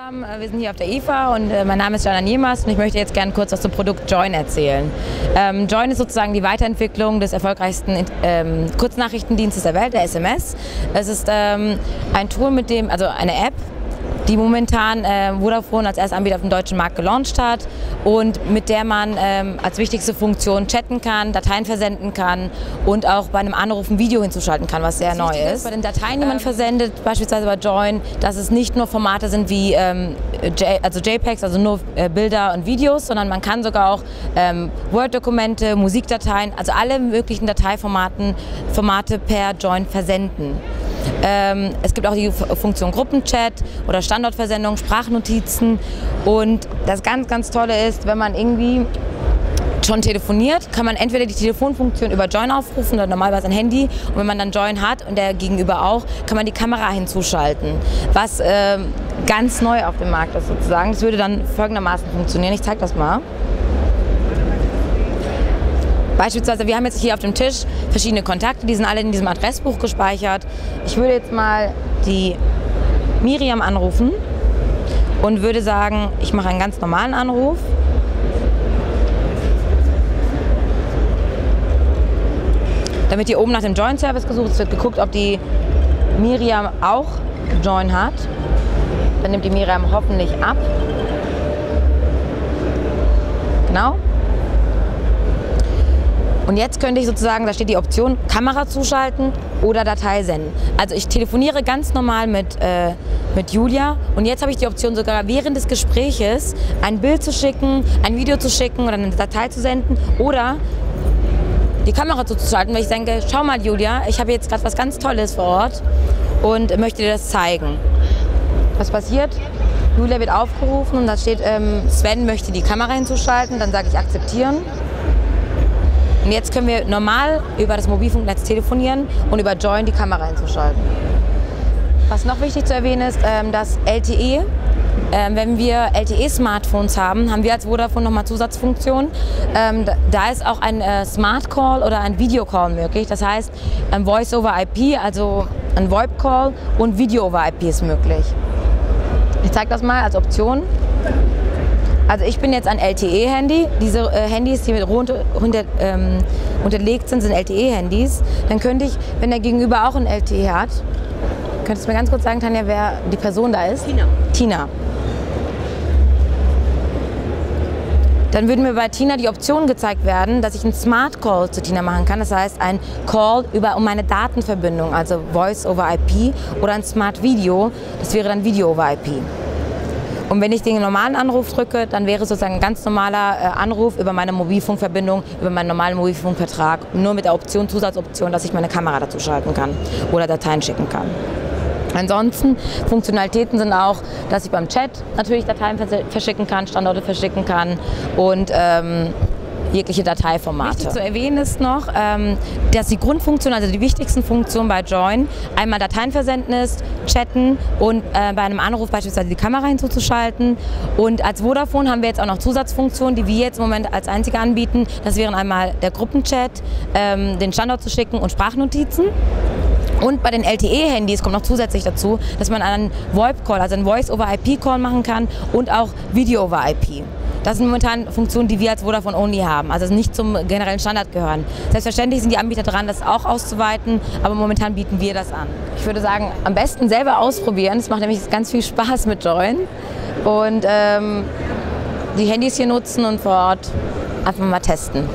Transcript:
zusammen, äh, wir sind hier auf der IFA und äh, mein Name ist Jana Niemas und ich möchte jetzt gerne kurz was zum Produkt Join erzählen. Ähm, Join ist sozusagen die Weiterentwicklung des erfolgreichsten ähm, Kurznachrichtendienstes der Welt, der SMS. Es ist ähm, ein Tool, mit dem, also eine App, die momentan äh, Vodafone als Erstanbieter auf dem deutschen Markt gelauncht hat und mit der man ähm, als wichtigste Funktion chatten kann, Dateien versenden kann und auch bei einem Anruf ein Video hinzuschalten kann, was sehr neu ist. Bei den Dateien, die man ähm, versendet, beispielsweise bei Join, dass es nicht nur Formate sind wie ähm, J, also JPEGs, also nur äh, Bilder und Videos, sondern man kann sogar auch ähm, Word-Dokumente, Musikdateien, also alle möglichen Dateiformaten Formate per Join versenden. Ähm, es gibt auch die Funktion Gruppenchat oder Standortversendung, Sprachnotizen und das ganz, ganz Tolle ist, wenn man irgendwie schon telefoniert, kann man entweder die Telefonfunktion über Join aufrufen oder normalerweise ein Handy und wenn man dann Join hat und der Gegenüber auch, kann man die Kamera hinzuschalten, was äh, ganz neu auf dem Markt ist sozusagen. Das würde dann folgendermaßen funktionieren. Ich zeige das mal. Beispielsweise, wir haben jetzt hier auf dem Tisch verschiedene Kontakte, die sind alle in diesem Adressbuch gespeichert. Ich würde jetzt mal die Miriam anrufen und würde sagen, ich mache einen ganz normalen Anruf. Wird hier oben nach dem Join-Service gesucht. Es wird geguckt, ob die Miriam auch Join hat. Dann nimmt die Miriam hoffentlich ab. Genau. Und jetzt könnte ich sozusagen, da steht die Option Kamera zuschalten oder Datei senden. Also ich telefoniere ganz normal mit, äh, mit Julia und jetzt habe ich die Option sogar während des Gespräches ein Bild zu schicken, ein Video zu schicken oder eine Datei zu senden oder die Kamera zuzuschalten, weil ich denke, schau mal Julia, ich habe jetzt gerade was ganz Tolles vor Ort und möchte dir das zeigen. Was passiert? Julia wird aufgerufen und da steht, ähm, Sven möchte die Kamera hinzuschalten, dann sage ich akzeptieren. Und jetzt können wir normal über das Mobilfunknetz telefonieren und über Join die Kamera einzuschalten. Was noch wichtig zu erwähnen ist, ähm, dass LTE ähm, wenn wir LTE-Smartphones haben, haben wir als Vodafone nochmal Zusatzfunktionen. Ähm, da ist auch ein äh, Smart Call oder ein Video Call möglich. Das heißt, ein Voice over IP, also ein VoIP Call und Video over IP ist möglich. Ich zeige das mal als Option. Also ich bin jetzt ein LTE-Handy. Diese äh, Handys, die mit rund, unter, ähm, unterlegt sind, sind LTE-Handys. Dann könnte ich, wenn der Gegenüber auch ein LTE hat, könntest du mir ganz kurz sagen, Tanja, wer die Person da ist? Tina. Tina. Dann würden mir bei Tina die Option gezeigt werden, dass ich einen Smart Call zu Tina machen kann. Das heißt, ein Call über um meine Datenverbindung, also Voice over IP oder ein Smart Video. Das wäre dann Video over IP. Und wenn ich den normalen Anruf drücke, dann wäre es sozusagen ein ganz normaler äh, Anruf über meine Mobilfunkverbindung, über meinen normalen Mobilfunkvertrag, nur mit der Option, Zusatzoption, dass ich meine Kamera dazu schalten kann oder Dateien schicken kann. Ansonsten Funktionalitäten sind auch, dass ich beim Chat natürlich Dateien verschicken kann, Standorte verschicken kann und ähm, jegliche Dateiformate. Wichtig zu erwähnen ist noch, ähm, dass die Grundfunktion, also die wichtigsten Funktionen bei Join, einmal Dateien versenden ist, chatten und äh, bei einem Anruf beispielsweise die Kamera hinzuzuschalten. Und als Vodafone haben wir jetzt auch noch Zusatzfunktionen, die wir jetzt im Moment als einzige anbieten. Das wären einmal der Gruppenchat, ähm, den Standort zu schicken und Sprachnotizen. Und bei den LTE-Handys kommt noch zusätzlich dazu, dass man einen VoIP-Call, also einen Voice-over-IP-Call machen kann und auch Video-over-IP. Das sind momentan Funktionen, die wir als Vodafone Only haben, also nicht zum generellen Standard gehören. Selbstverständlich sind die Anbieter dran, das auch auszuweiten, aber momentan bieten wir das an. Ich würde sagen, am besten selber ausprobieren. Es macht nämlich ganz viel Spaß mit Join. Und ähm, die Handys hier nutzen und vor Ort einfach mal testen.